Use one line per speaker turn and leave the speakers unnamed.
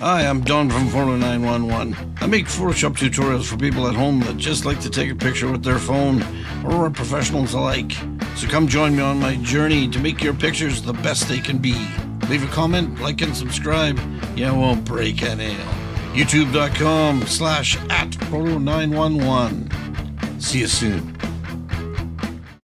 Hi, I'm Don from Photo911. I make Photoshop tutorials for people at home that just like to take a picture with their phone or professionals alike. So come join me on my journey to make your pictures the best they can be. Leave a comment, like, and subscribe. You won't break a nail. YouTube.com slash at Photo911. See you soon.